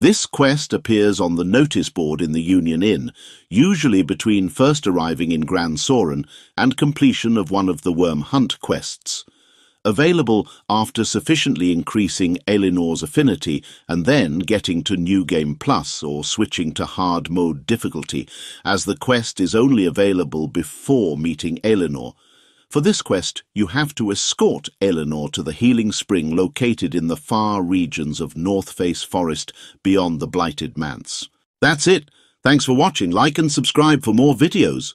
This quest appears on the notice board in the Union Inn, usually between first arriving in Gran Soren and completion of one of the Wyrm Hunt quests. Available after sufficiently increasing Eleanor's affinity and then getting to New Game Plus or switching to hard mode difficulty, as the quest is only available before meeting Eleanor. For this quest, you have to escort Eleanor to the healing spring located in the far regions of North Face Forest beyond the Blighted Manse. That's it. Thanks for watching. Like and subscribe for more videos.